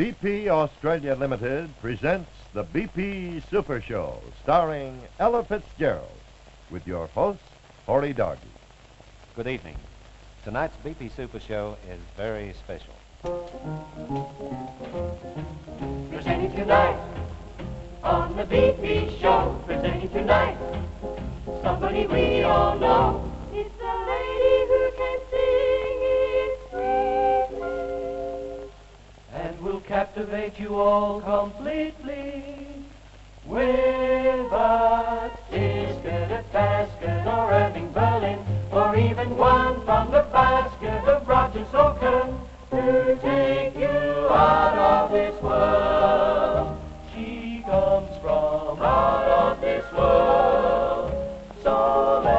BP Australia Limited presents the BP Super Show, starring Ella Fitzgerald, with your host, Horrie Dargie. Good evening. Tonight's BP Super Show is very special. Presenting tonight on the BP show. Presenting tonight somebody we all know. Captivate you all completely with a a basket, or Irving Berlin, or even one from the basket of Roger Soker to take you out of this world. She comes from out of this world. So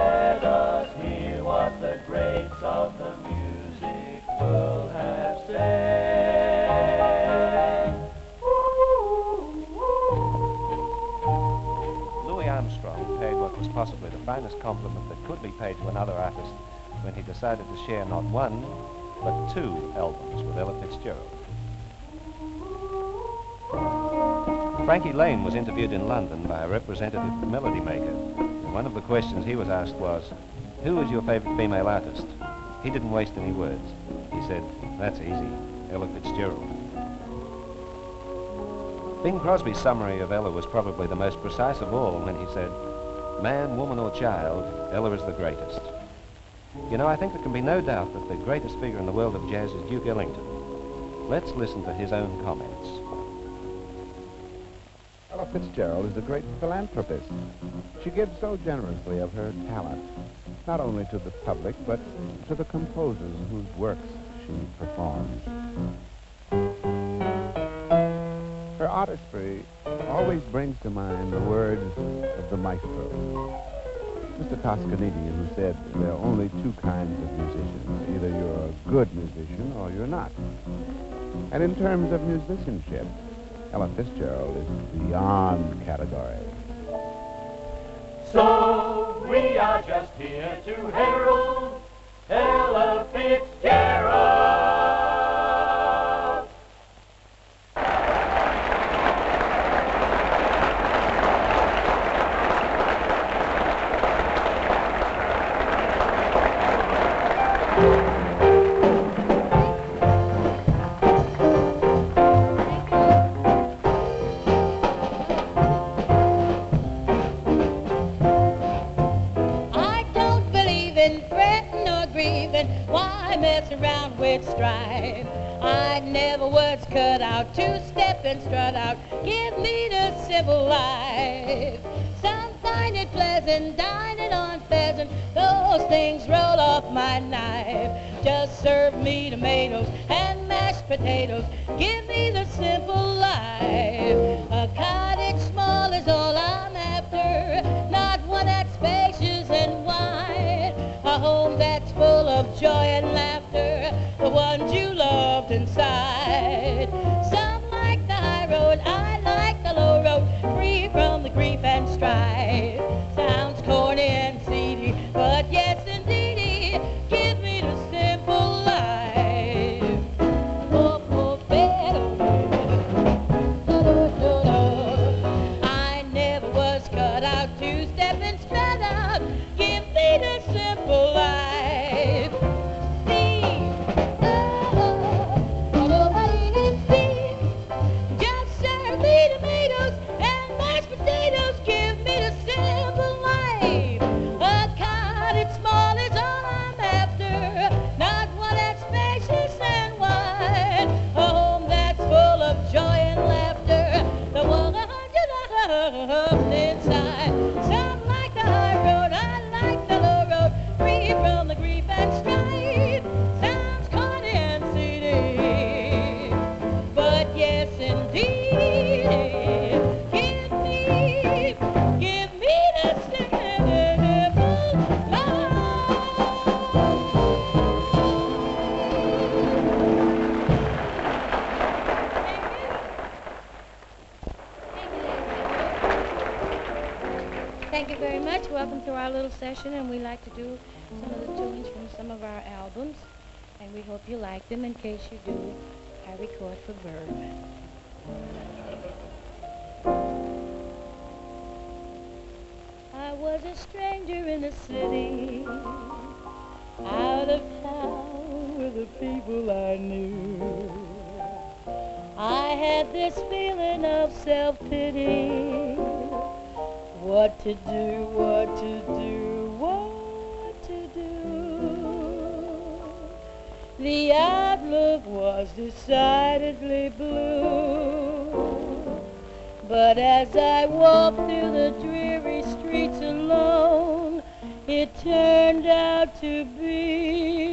possibly the finest compliment that could be paid to another artist when he decided to share not one, but two albums with Ella Fitzgerald. Frankie Laine was interviewed in London by a representative Melody Maker. And one of the questions he was asked was, who is your favorite female artist? He didn't waste any words. He said, that's easy, Ella Fitzgerald. Bing Crosby's summary of Ella was probably the most precise of all when he said, man, woman, or child, Ella is the greatest. You know, I think there can be no doubt that the greatest figure in the world of jazz is Duke Ellington. Let's listen to his own comments. Ella Fitzgerald is a great philanthropist. She gives so generously of her talent, not only to the public, but to the composers whose works she performs. Artistry always brings to mind the words of the maestro, Mr. Toscanini, who said there are only two kinds of musicians. Either you're a good musician or you're not. And in terms of musicianship, Ella Fitzgerald is beyond category. So we are just here to herald Ella Fitzgerald. Why mess around with strife? I never was cut out to step and strut out. Give me the simple life. Some find it pleasant dining on pheasant. Those things roll off my knife. Just serve me tomatoes and mashed potatoes. Give me the simple life. A cottage small is all I'm joy and laughter. The ones you loved inside. Our little session, and we like to do some of the tunes from some of our albums, and we hope you like them. In case you do, I record for Verve. I was a stranger in the city, out of town with the people I knew. I had this feeling of self-pity. What to do, what to do, what to do. The outlook was decidedly blue. But as I walked through the dreary streets alone, it turned out to be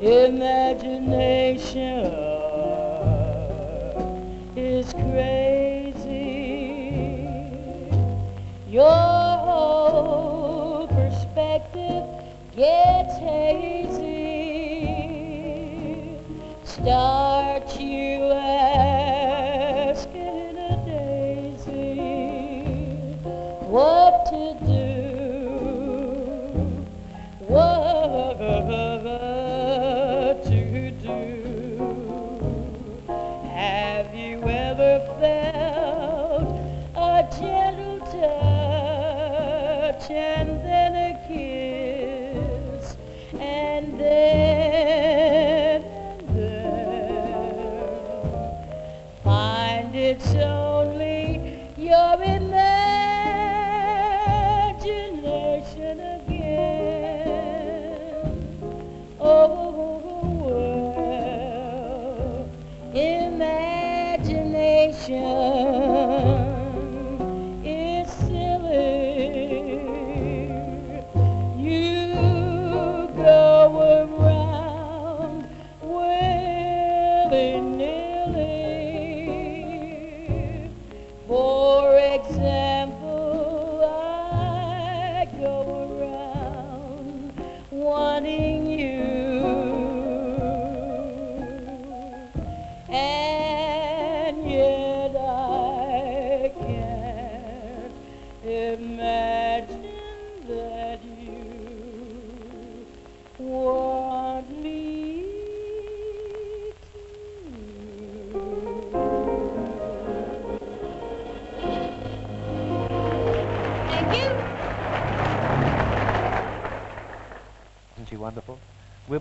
imagination is crazy. Your whole perspective gets hazy. Stop.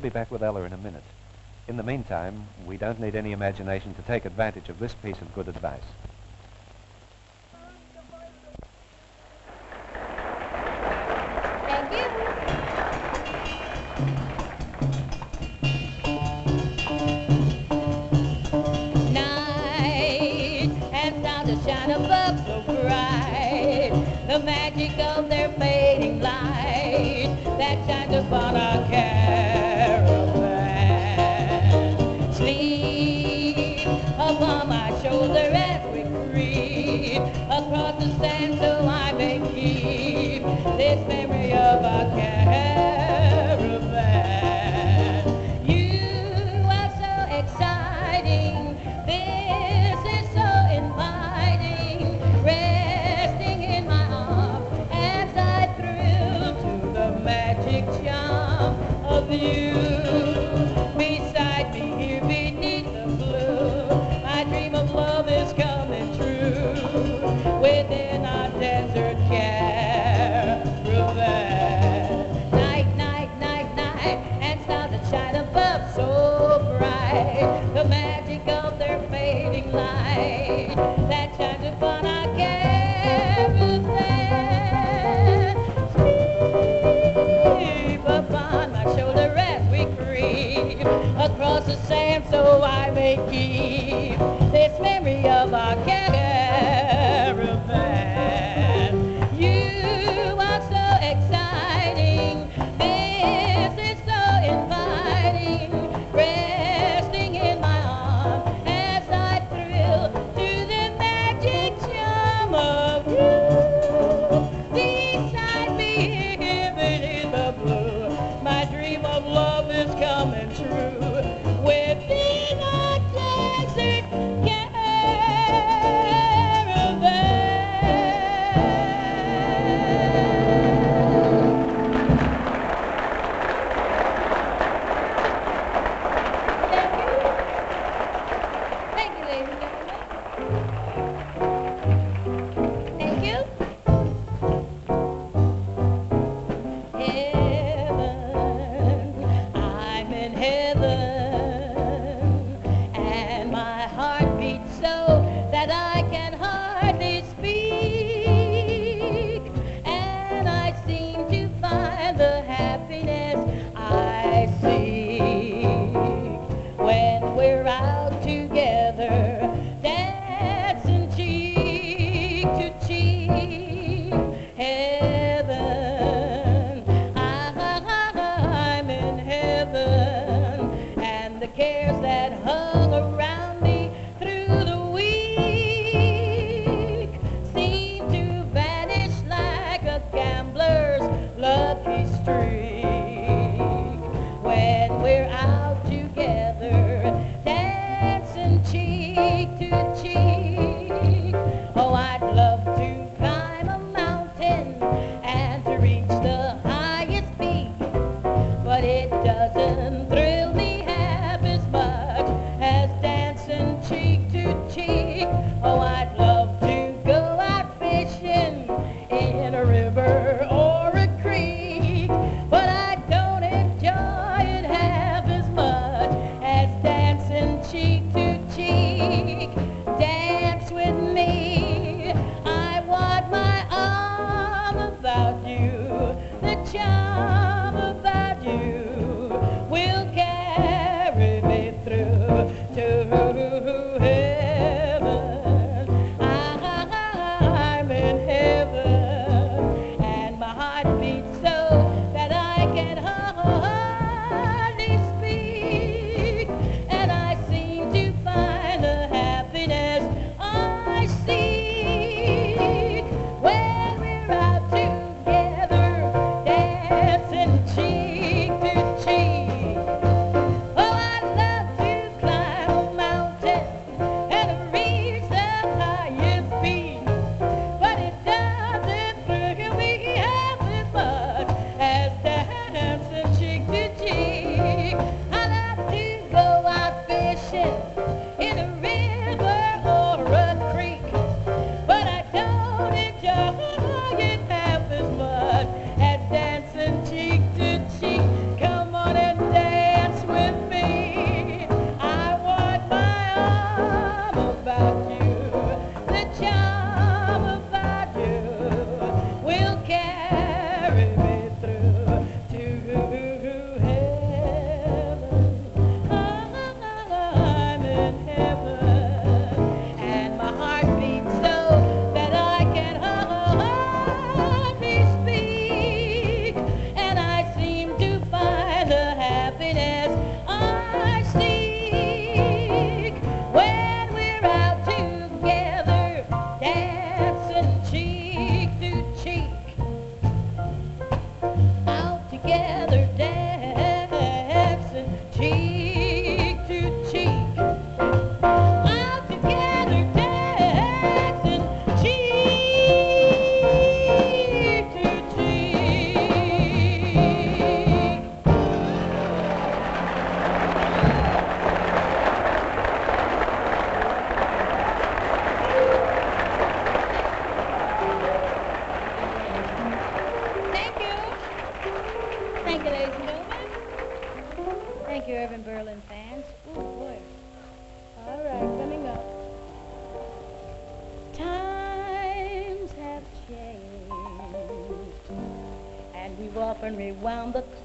be back with Ella in a minute. In the meantime, we don't need any imagination to take advantage of this piece of good advice. of our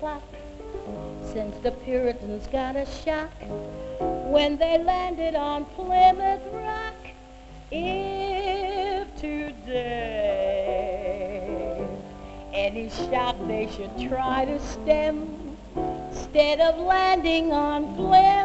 rewound the clock since the Puritans got a shock when they landed on Plymouth Rock. If today any shock they should try to stem, instead of landing on Plymouth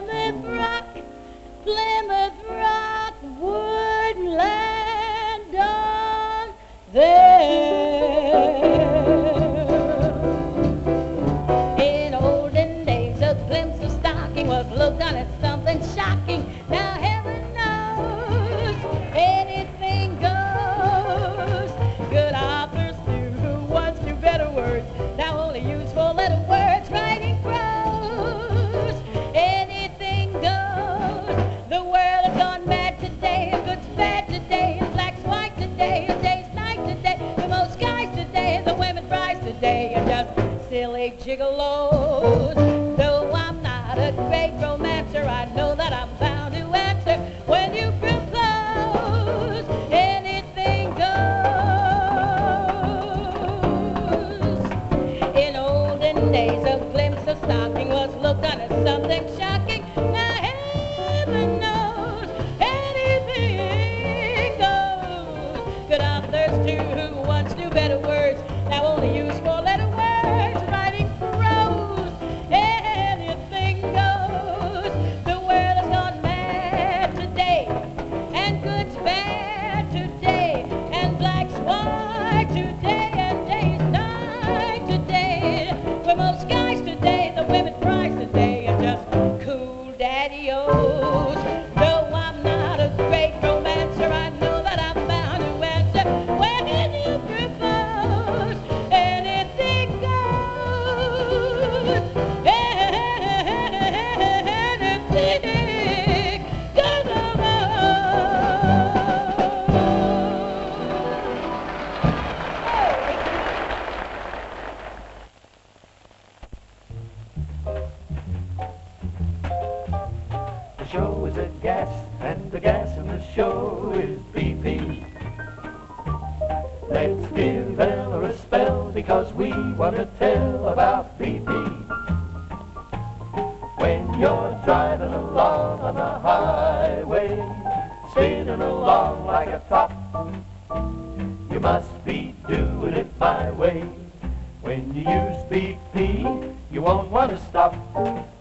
When you use BP, you won't want to stop.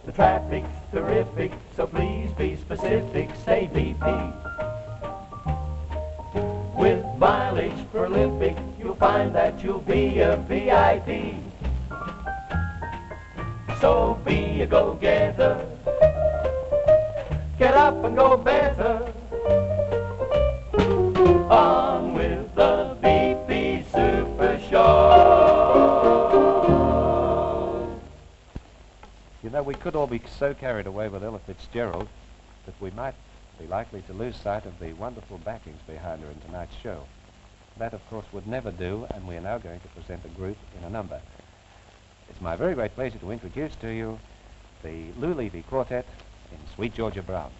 The traffic's terrific, so please be specific. Say BP. With mileage prolific, you'll find that you'll be a VIP. So be a go-getter. Get up and go better. Know, we could all be so carried away with Ella Fitzgerald that we might be likely to lose sight of the wonderful backings behind her in tonight's show. That, of course, would never do, and we are now going to present a group in a number. It's my very great pleasure to introduce to you the Lou Levy Quartet in Sweet Georgia Brown.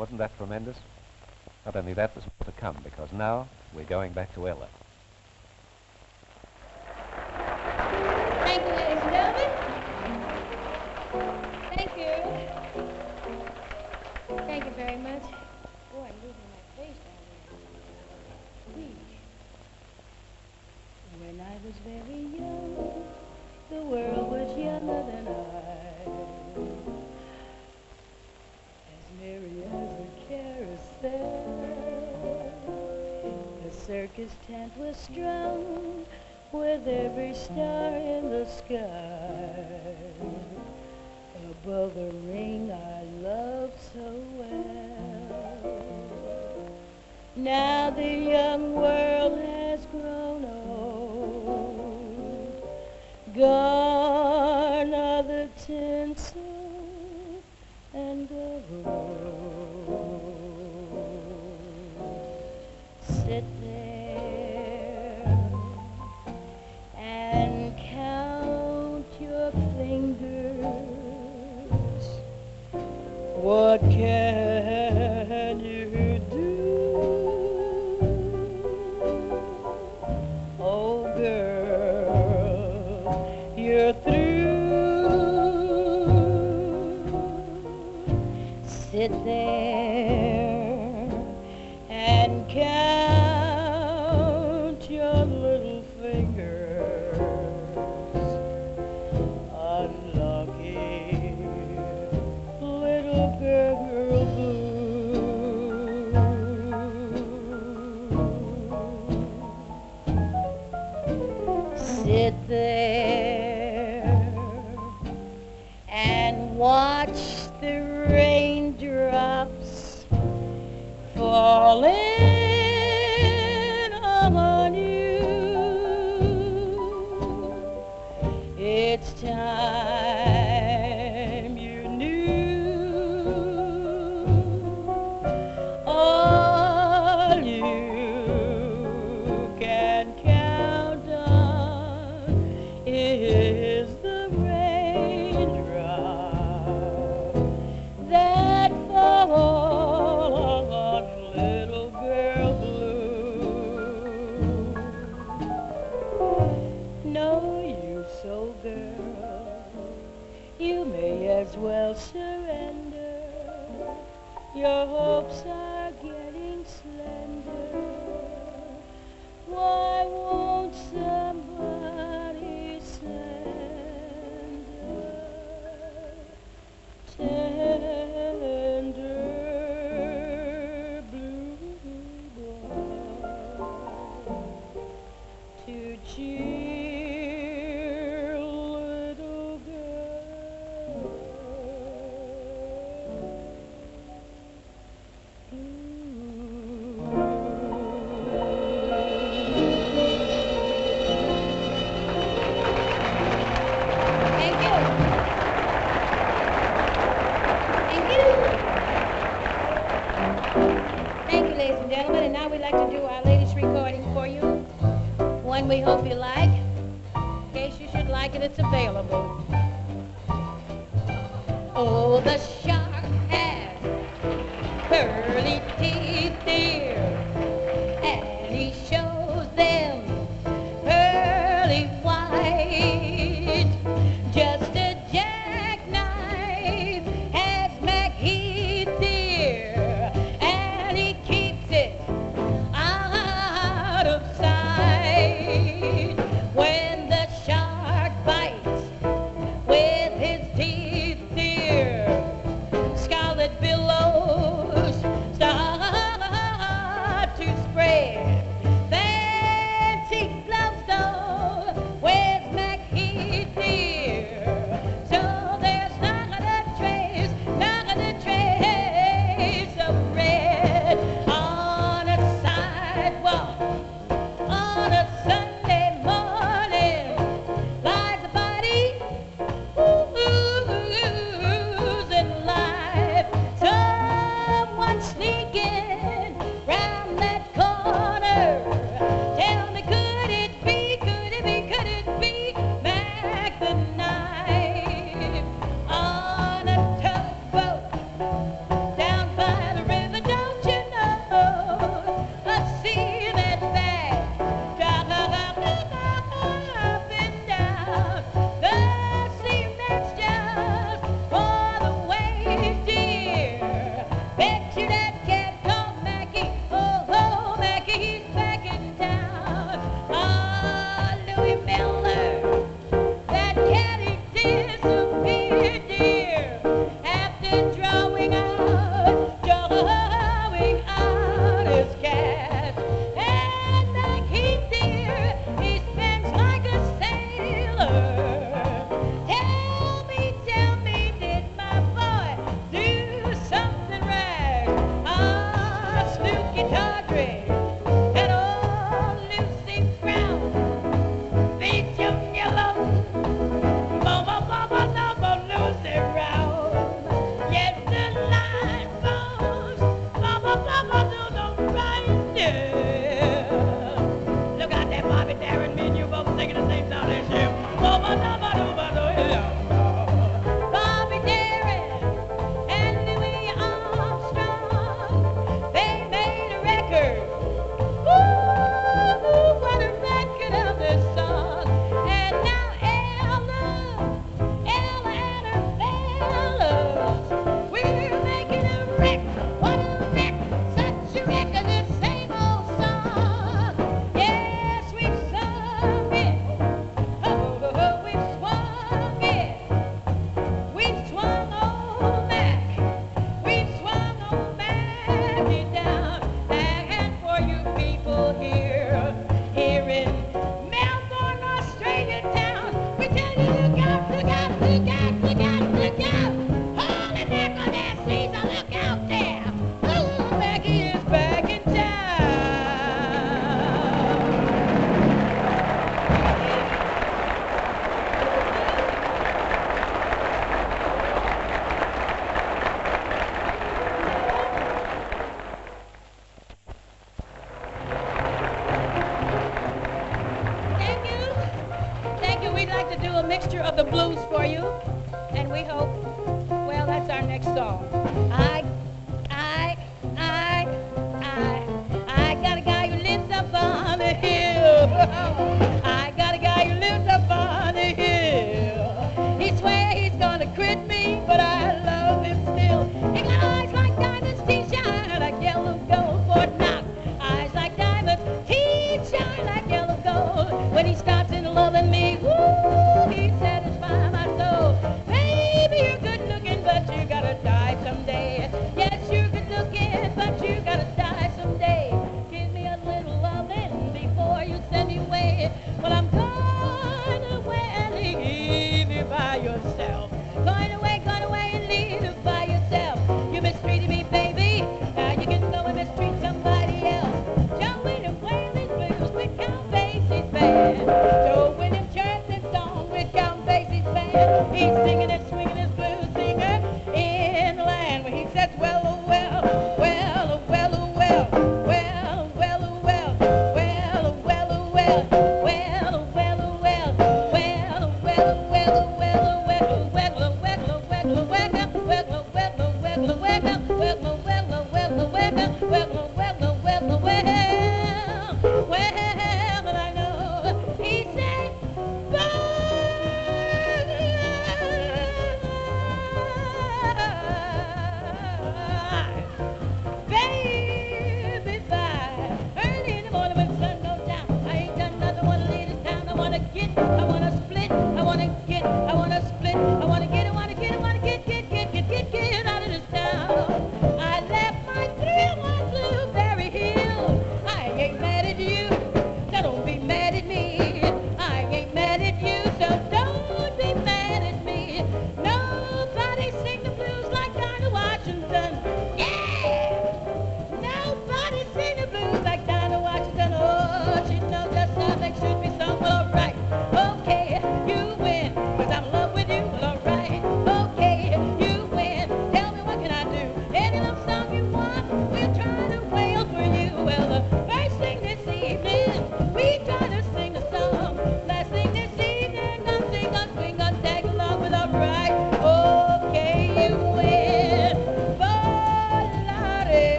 wasn't that tremendous? Not only that, there's more to come, because now we're going back to Ella. Thank you, ladies and gentlemen. Thank you. Thank you very much. Boy, I'm losing my face down there. When I was very young, the world was younger than I. circus tent was strung with every star in the sky. Above the ring I loved so well. Now the young world has grown old. Gone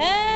Hey!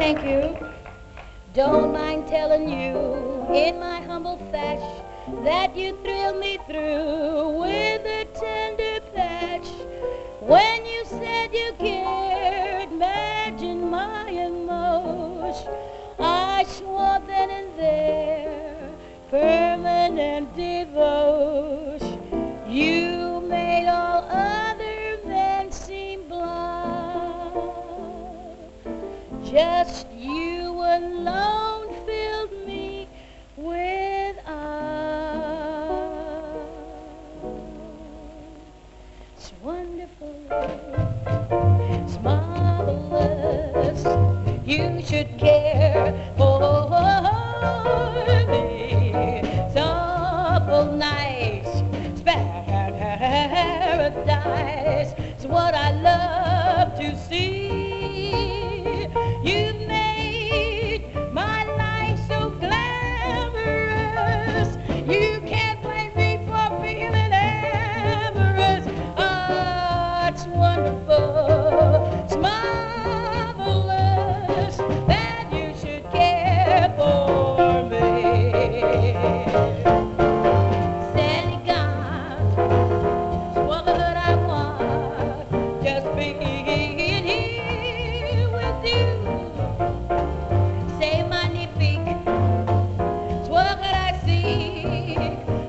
Thank you. Don't mind telling you, in my humble thatch, that you thrill me through with a tender patch. When you said you cared, imagine my emotion. I swore then and there, permanent devotion. Just you alone filled me with awe. It's wonderful. It's marvelous. You should care for me. It's awful nice. It's paradise. It's what I love to see. me.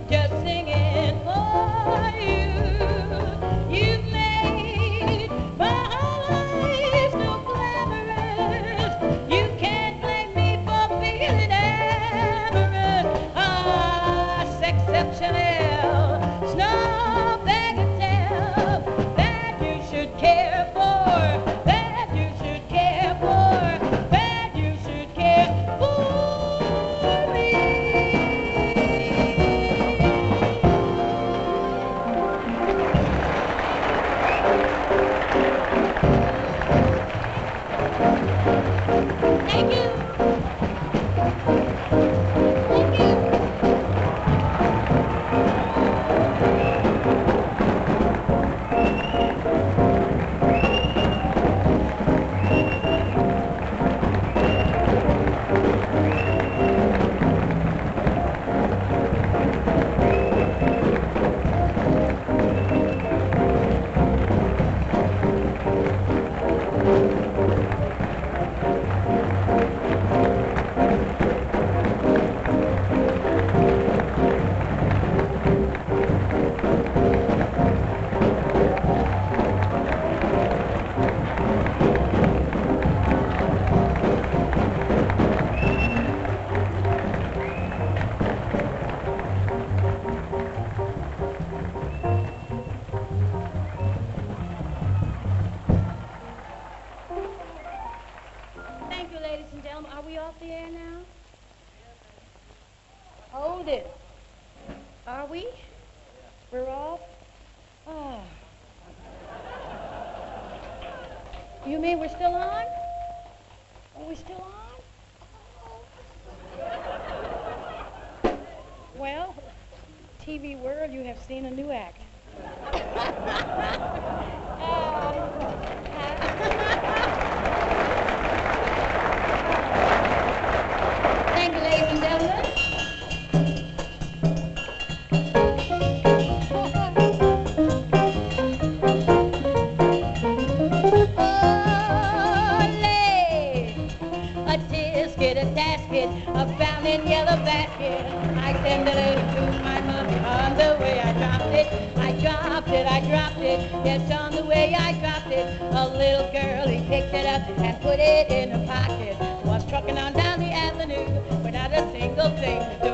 There now? Hold it. Are we? We're off? Oh. You mean we're still on? Are we still on? Well, TV world, you have seen a new act. Gentlemen. A tisket, a tasket, a brown and yellow basket. I send letter to my mommy on the way I dropped it. I dropped it, I dropped it. Yes, on the way I dropped it. A little girl, he picked it up and put it in her pocket. Was trucking on without a single thing to do.